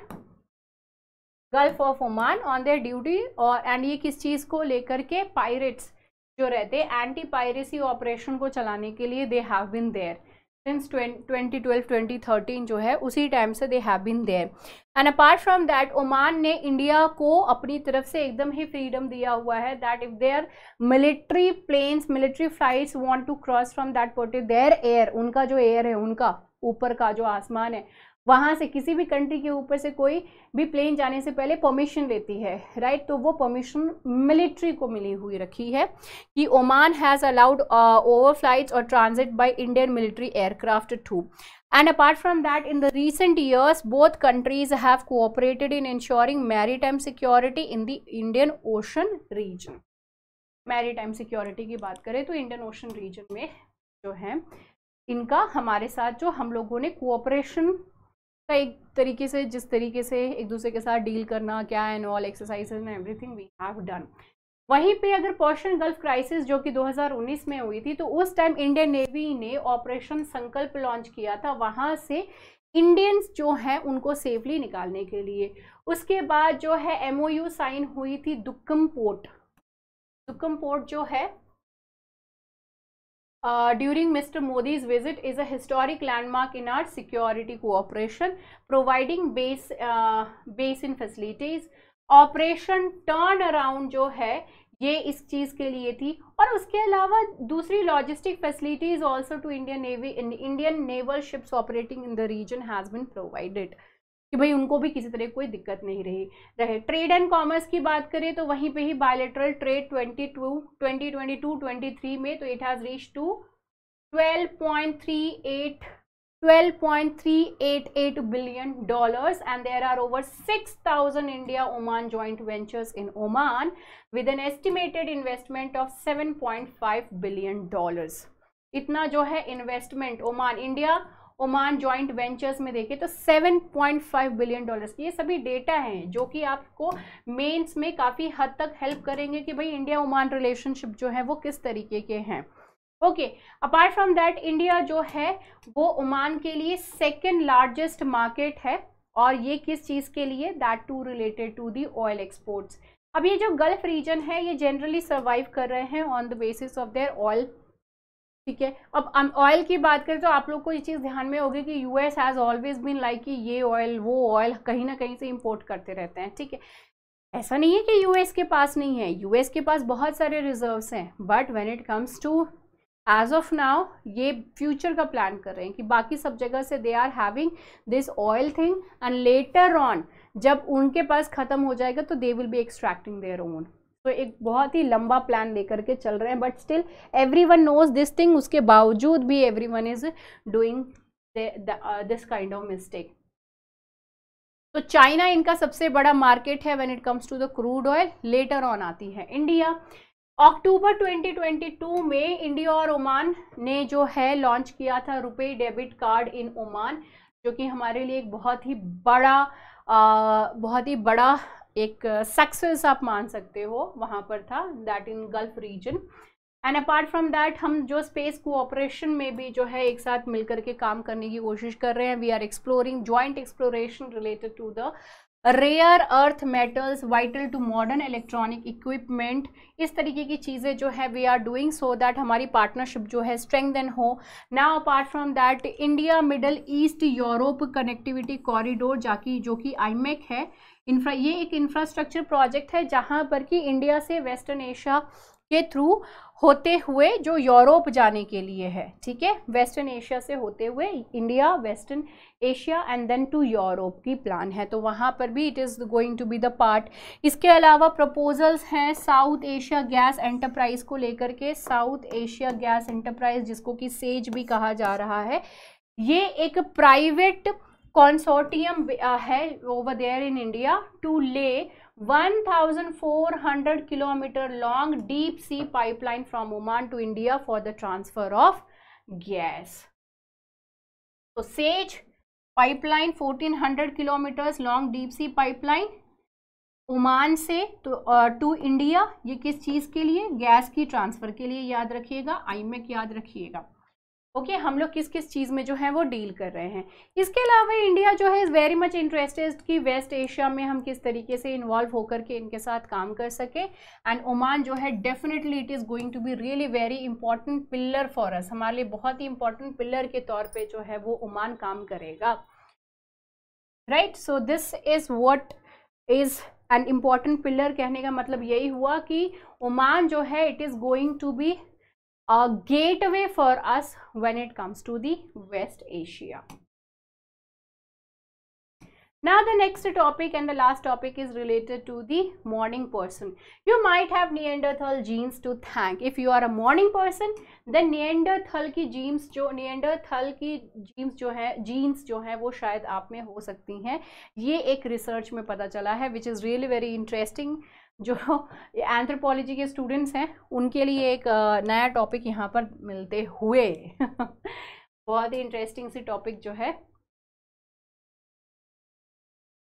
Gulf of Oman on their duty और एंड ये किस चीज़ को लेकर के पायरेट्स जो रहते एंटी पायरेसी ऑपरेशन को चलाने के लिए they have been there since 2012 2013 जो है, उसी टाइम से they have been there and apart from that Oman ने इंडिया को अपनी तरफ़ से एकदम ही फ्रीडम दिया हुआ है that if their military planes military flights want to cross from that port their air उनका जो एयर है, उनका, ऊपर का जो आसमान है वहाँ से किसी भी कंट्री के ऊपर से कोई भी प्लेन जाने से पहले परमिशन लेती है राइट तो वो परमिशन मिलिट्री को मिली हुई रखी है कि Oman has allowed overflight और transit by Indian military aircraft to and apart from that in the recent years both countries have cooperated in ensuring maritime security in the Indian Ocean region maritime security की बात करें तो Indian ocean reason में जो है, इनका हमारे साथ जो हम लोगों ने कोऑपरेशन का एक तरीके से, जिस तरीके से एक दूसरे के साथ डील करना, क्या and all exercise and everything we have done वहीं पे अगर पर्शियन गल्फ क्राइसिस जो कि 2019 में हुई थी तो उस टाइम इंडियन नेवी ने ऑपरेशन संकल्प लॉन्च किया था वहाँ से इंडियंस जो हैं उनको सेफली निकालने के लिए। उसके बाद जो है एमओयू साइन हुई थी दुक्कम पोर्ट दुक्कम पोर्ट जो है uh, during Mr. Modi's visit is a historic landmark in our security cooperation, providing base uh, base in facilities. Operation turn around जो है ये इस चीज़ के लिए थी और उसके अलावा दूसरी logistic facilities also to Indian navy Indian naval ships operating in the region has been provided कि भाई उनको भी किसी तरह कोई दिक्कत नहीं रही। रहे ट्रेड एंड कॉमर्स की बात करें तो वहीं पे ही बायोलेट्रल ट्रेड 22 2022 टू में तो it has reach to 12.38 12.388 billion dollars and there are over 6,000 India Oman joint ventures in Oman with an estimated investment of seven point five billion dollars इतना जो है investment Oman India Oman joint ventures में देखें तो 7.5 billion dollars ये सभी data हैं, जो कि आपको मेंस में काफ़ी हद तक हेल्प करेंगे कि भाई इंडिया ओमान रिलेशनशिप जो है वो किस तरीके के हैं। Okay, apart from that India जो है, वो ओमान के लिए सेकेंड लार्जेस्ट मार्केट है, और ये किस चीज़ के लिए? That to related to the oil exports अब ये जो गल्फ रीजन है, ये जनरली सर्वाइव कर रहे हैं on the basis of their oil ठीक है? अब ऑयल की बात करें तो आप लोग को ये चीज़ ध्यान में होगी कि US has always been like कि ये ऑयल वो ऑयल कहीं ना कहीं से इंपोर्ट करते रहते हैं, ठीक है? ऐसा नहीं है कि यूएस के पास नहीं है। यूएस के पास बहुत सारे रिजर्व्स हैं but when it comes to as of now ये फ्यूचर का प्लान कर रहे हैं कि बाकी सब जगह से they are having this oil thing and later on जब उनके पास ख़त्म हो जाएगा तो they will be extracting their own तो एक बहुत ही लंबा प्लान लेकर के चल रहे हैं but still everyone knows this thing उसके बावजूद भी everyone is doing this kind of mistake तो चाइना इनका सबसे बड़ा मार्केट है when it comes to the crude oil later on आती है इंडिया अक्टूबर 2022 में इंडिया और ओमान ने जो है लॉन्च किया था रुपए डेबिट कार्ड इन ओमान जो कि हमारे लिए एक बहुत ही बड़ा आ, बहुत ही बड़ा एक सक्सेस आप मान सकते हो, वहाँ पर था that in Gulf region and apart from that हम जो स्पेस कोऑपरेशन में भी जो है, एक साथ मिलकर के काम करने की कोशिश कर रहे हैं. We are exploring joint exploration related to the rare earth metals vital to modern electronic equipment इस तरीके की चीज़ें जो है we are doing so that हमारी पार्टनरशिप जो है स्ट्रेंगन हो. Now apart from that India Middle East Europe connectivity corridor जाकि, जो कि आईमेक है इंफ्रा ये एक इंफ्रास्ट्रक्चर प्रोजेक्ट है जहाँ पर कि इंडिया से वेस्टर्न एशिया के थ्रू होते हुए जो यूरोप जाने के लिए है, ठीक है? वेस्टर्न एशिया से होते हुए India western Asia and then to Europe की प्लान है। तो वहाँ पर भी it is going to be the part इसके अलावा प्रपोजल्स हैं साउथ एशिया गैस एंटरप्राइज को लेकर के। साउथ एशिया गैस एंटरप्राइज जिसको कि सेज भी कहा जा रहा है। ये एक प्राइवेट कॉन्सोटियम है over there in India to lay 1400 kilometre long deep sea pipeline from Oman to India for the transfer of gas तो says pipeline 1400 kilometre long deep sea pipeline Oman से टू इंडिया ये किस चीज़ के लिए? Gas की transfer के लिए याद रखिएगा आईमेक याद रखिएगा। ओके okay, हम लोग किस किस चीज़ में जो है वो डील कर रहे हैं। इसके अलावा इंडिया जो है इज़ वेरी मच इंटरेस्टेड कि वेस्ट एशिया में हम किस तरीके से इन्वॉल्व होकर के इनके साथ काम कर सके। एंड ओमान जो है definitely it is going to be really very important pillar for us हमारे लिए बहुत ही इंपॉर्टेंट पिलर के तौर पर जो है वो ओमान काम करेगा। Right so this is what is an important pillar कहने का मतलब यही हुआ कि ओमान जो है it is going to be a gateway for us when it comes to the West Asia. Now the next topic and the last topic is related to the morning person. You might have Neanderthal genes to thank. If you are a morning person, then Neanderthal की genes जो Neanderthal की genes जो है genes जो है वो शायद आप में हो सकती हैं ये एक research में पता चला है which is really very interesting. जो एंथ्रोपोलॉजी के स्टूडेंट्स हैं, उनके लिए एक नया टॉपिक यहाँ पर मिलते हुए। बहुत ही इंटरेस्टिंग सी टॉपिक जो है।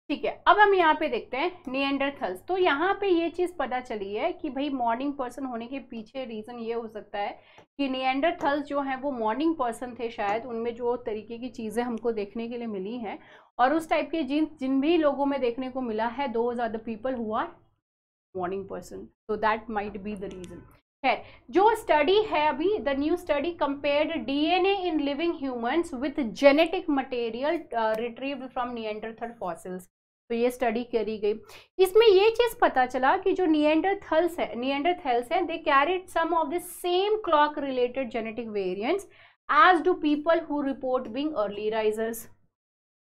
ठीक है, अब हम यहाँ पे देखते हैं नियंडरथल्स तो यहाँ पे ये चीज़ पता चली है कि भाई मॉर्निंग पर्सन होने के पीछे रीज़न ये हो सकता है कि नियंडरथल्स जो हैं वो मॉर्निंग पर्सन थे शायद, उनमें जो तरीके की चीज़ें हमको देखने के लिए मिली हैं। और उस टाइप के जिन जिन भी लोगों में देखने को मिला है दो ज़्यादा पीपल हुआ morning person so that might be the reason खैर, जो स्टडी है अभी the new study compared DNA in living humans with genetic material retrieved from Neanderthal fossils तो ये स्टडी करी गई। इसमें ये चीज़ पता चला कि जो नियंडरथल्स है नियंडरथल्स हैं they carried some of the same clock related genetic variants as do people who report being early risers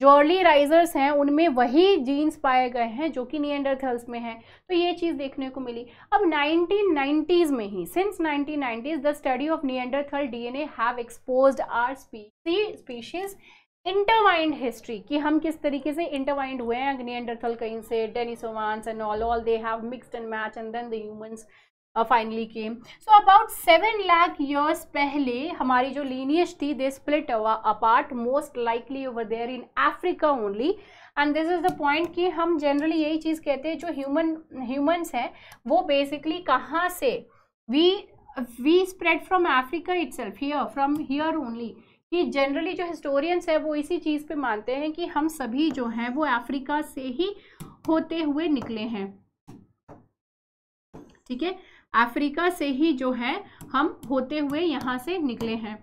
जो अर्ली राइजर्स हैं, उनमें वही जीन्स पाए गए हैं जो कि नियंडरथल्स में हैं। तो ये चीज़ देखने को मिली। अब 1990s में ही since 1990s the study of Neanderthal DNA have exposed our species intertwined history कि हम किस तरीके से इंटरवाइंड हुए हैं। नियंडरथल कहीं से Denisovans and all all they have mixed and match and then the humans finally came so about seven lakh years पहले हमारी जो लीनियज थी they split apart most likely over there in Africa only and this is the point कि हम generally यही चीज़ कहते हैं, जो ह्यूमन ह्यूमन्स हैं, वो बेसिकली कहाँ से? We we spread from Africa itself here from here only कि जनरली जो हिस्टोरियंस है, वो इसी चीज़ पे मानते हैं कि हम सभी जो हैं, वो अफ्रीका से ही होते हुए निकले हैं। ठीक है? अफ्रीका से ही जो है, हम होते हुए यहाँ से निकले हैं।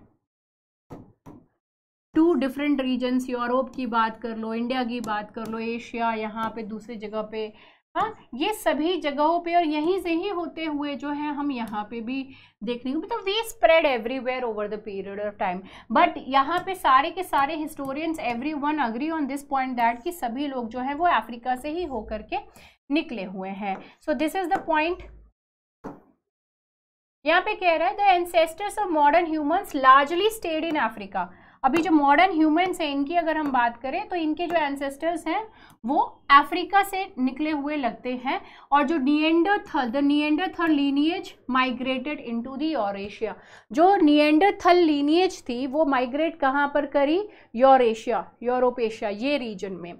टू डिफरेंट रीजन्स यूरोप की बात कर लो इंडिया की बात कर लो एशिया यहाँ पे, दूसरी जगह पे। हाँ ये सभी जगहों पे और यहीं से ही होते हुए जो है, हम यहाँ पे भी देखने को मतलब we spread everywhere over the period of time but यहाँ पे सारे के सारे historians everyone agree on this point that कि सभी लोग जो है, वो अफ्रीका से ही होकर के निकले हुए हैं। So this is the point यहाँ पे कह रहा है the ancestors of modern humans largely stayed in Africa अभी जो मॉडर्न ह्यूमंस हैं, इनकी अगर हम बात करें तो इनके जो एंसेस्टर्स हैं, वो अफ्रीका से निकले हुए लगते हैं और जो Neanderthal the Neanderthal lineage migrated into the Eurasia जो नियंडरथल लीनियज थी, वो माइग्रेट कहाँ पर करी? यूरेशिया यूरोप एशिया ये रीजन में।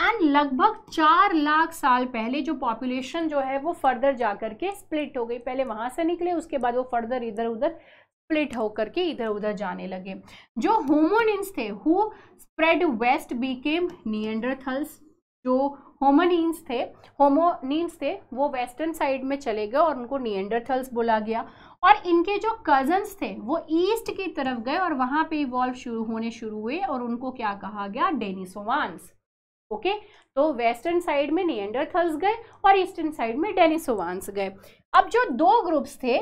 एंड लगभग चार लाख साल पहले जो पॉपुलेशन जो है वो फर्दर जा करके स्प्लिट हो गई। पहले वहाँ से निकले, उसके बाद वो फर्दर इधर उधर स्प्लिट होकर के इधर उधर जाने लगे। जो होमोनिन्स थे who spread west became Neanderthals जो होमोनिन्स थे होमोनिन्स थे, वो वेस्टर्न साइड में चले गए और उनको नियंडरथल्स बोला गया। और इनके जो कजन्स थे, वो ईस्ट की तरफ़ गए और वहाँ पे इवॉल्व शुरू होने शुरू हुए और उनको क्या कहा गया? Denisovans okay? तो वेस्टर्न साइड में नियंडरथल्स गए और ईस्टर्न साइड में डेनिसोवान्स गए। अब जो दो ग्रुप्स थे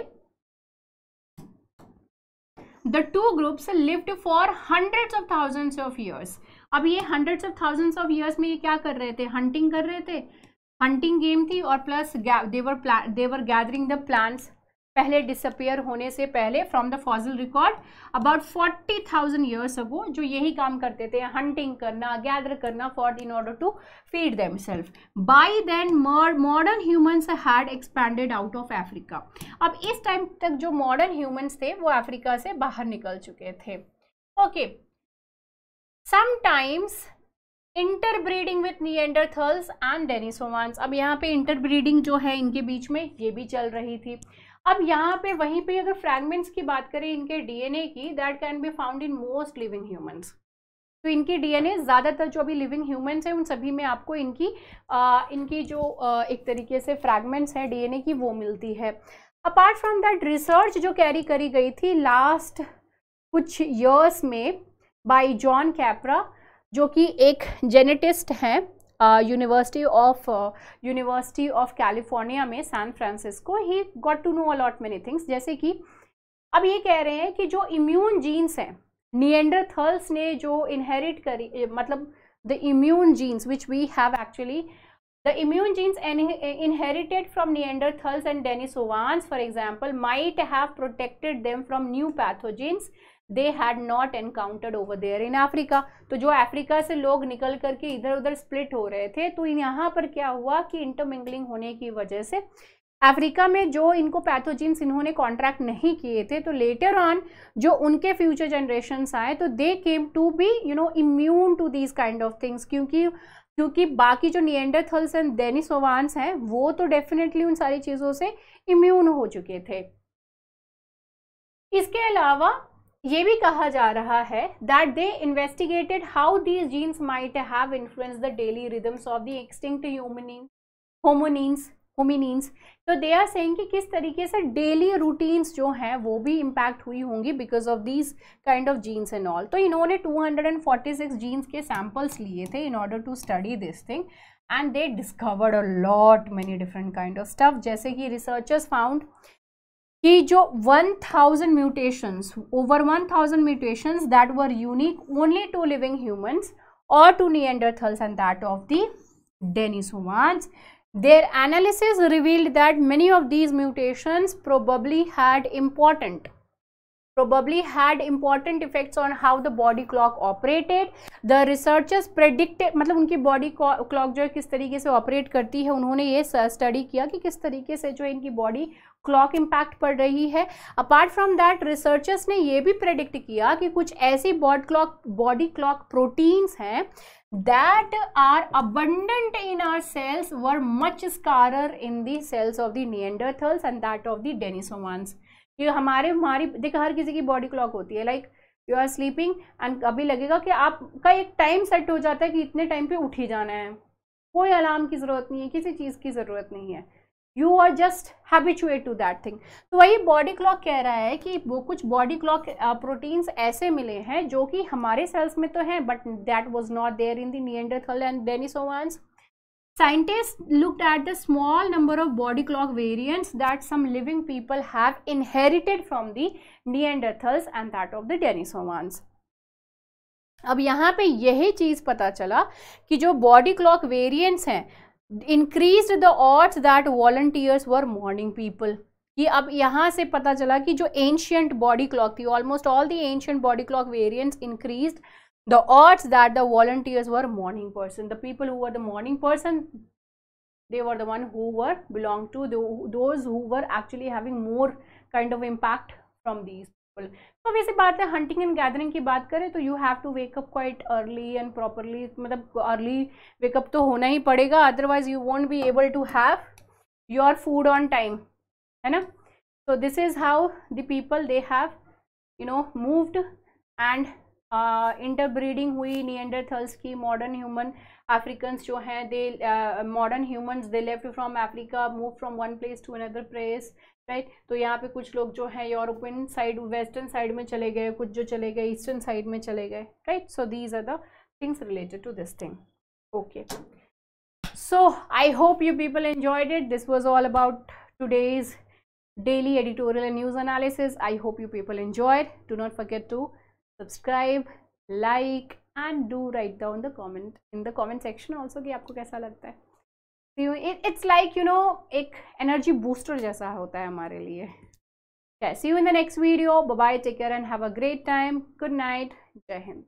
the two groups lived for hundreds of thousands of years अब ये hundreds of thousands of years में ये क्या कर रहे थे? हंटिंग कर रहे थे। हंटिंग गेम थी और plus their their gathering the plants पहले डिसअपियर होने से पहले from the fossil record about forty thousand years ago जो यही काम करते थे हंटिंग करना गैदर करना for in order to feed them self by then modern humans had expanded out of Africa अब इस टाइम तक जो मॉडर्न ह्यूमन्स थे, वो अफ्रीका से बाहर निकल चुके थे। Okay sometimes interbreeding with Neanderthals and Denisovans अब यहाँ पे इंटरब्रीडिंग जो है, इनके बीच में, ये भी चल रही थी। अब यहाँ पे वहीं पे अगर फ्रैगमेंट्स की बात करें इनके डीएनए की that can be found in most living humans तो इनकी डीएनए ज़्यादातर जो अभी लिविंग ह्यूमंस हैं उन सभी में आपको इनकी आ, इनकी जो आ, एक तरीके से फ्रैगमेंट्स हैं डीएनए की वो मिलती है। अपार्ट फ्रॉम दैट रिसर्च जो कैरी करी गई थी लास्ट कुछ ईयर्स में बाय जॉन कैपरा जो कि एक जेनेटिस्ट हैं university of university of California में San Francisco he got to know a lot many things जैसे कि अब ये कह रहे हैं कि जो इम्यून जीन्स हैं नियंडरथल्स ने जो इनहेरिट करी मतलब the immune genes which we have actually the immune genes inherited from Neanderthals and Denisovans for example might have protected them from new pathogens they had not encountered over there in Africa तो जो Africa से लोग निकल करके इधर उधर split हो रहे थे तो यहाँ पर क्या हुआ कि इंटरमिंगलिंग होने की वजह से अफ्रीका में जो इनको पैथोजिन्स इन्होंने कॉन्ट्रैक्ट नहीं किए थे तो लेटर ऑन जो उनके फ्यूचर जनरेशन आए तो they came to be you know immune to these kind of things क्योंकि क्योंकि बाकी जो नियंडरथल्स एंड डेनिसोवान्स हैं, वो तो डेफिनेटली उन सारी चीज़ों से इम्यून हो चुके थे। इसके अलावा ये भी कहा जा रहा है that they investigated how these genes might have influence the daily rhythms of the extinct hominins hominins तो दे आर सेइंग कि किस तरीके से डेली रूटीन्स जो हैं, वो भी इम्पैक्ट हुई होंगी because of these kind of genes and all तो इन्होंने 246 जीन्स के सैम्पल्स लिए थे in order to study this thing and they discovered a lot many different kind of stuff जैसे कि रिसर्चर्स फाउंड कि जो 1000 mutations over 1000 mutations that were unique only to living humans or to Neanderthals and that of the Denisovans. Their analysis revealed that many of these mutations probably had important probably had important effects on how the body clock operated the researchers predicted मतलब उनकी body clock जो है किस तरीके से operate करती है उन्होंने ये स्टडी किया कि किस तरीके से जो इनकी बॉडी क्लॉक इम्पैक्ट पड़ रही है। अपार्ट फ्रॉम दैट रिसर्चर्स ने ये भी प्रेडिक्ट किया कि कुछ ऐसी बॉड क्लॉक बॉडी क्लॉक प्रोटीन्स हैं that are abundant in our cells, were much scarer in the cells of the Neanderthals and that of the Denisovans. कि हमारे, हमारी, देखो, हर किसी की बॉडी क्लॉक होती है like you are sleeping and अभी लगेगा कि आपका एक टाइम सेट हो जाता है कि इतने टाइम पे उठ ही जाना है। कोई अलार्म की ज़रूरत नहीं है, किसी चीज़ की ज़रूरत नहीं है। You are just habituate to that thing तो वही बॉडी क्लॉक कह रहा है कि वो कुछ बॉडी क्लॉक प्रोटीन्स ऐसे मिले हैं जो कि हमारे सेल्स में तो हैं but that was not there in the Neanderthal and Denisovans scientist looked at the small number of body clock variants that some living people have inherited from the Neanderthals and that of the Denisovans अब यहाँ पे यही चीज़ पता चला कि जो body clock variants हैं increase the odds that volunteers were morning people कि अब यहाँ से पता चला कि जो एंशियंट बॉडी क्लॉक थी almost all the ancient body clock variants increased the odds that the volunteers were morning person the people who were the morning person they were the one who were belonged to the, those who were actually having more kind of impact from these people. तो वैसे बात है hunting and gathering की बात करें तो you have to wake up quite early and properly मतलब early wake up तो होना ही पड़ेगा otherwise you won't be able to have your food on time है ना? So this is how the people, they have, you know, moved and interbreeding हुई Neanderthals की modern human African जो हैं they modern humans they left from Africa move from one place to another place right तो यहाँ पे कुछ लोग जो है यूरोपियन साइड वेस्टर्न साइड में चले गए, कुछ जो चले गए ईस्टर्न साइड में चले गए right so these are the things related to this thing okay so I hope you people enjoyed it this was all about today's daily editorial and news analysis I hope you people enjoy do not forget to subscribe like and do write down the comment in the comment section also कि आपको कैसा लगता है। सकती हूँ। It's like you know एक energy booster जैसा होता है हमारे लिए। See you in the next video bye take care and have a great time good night जय हिंद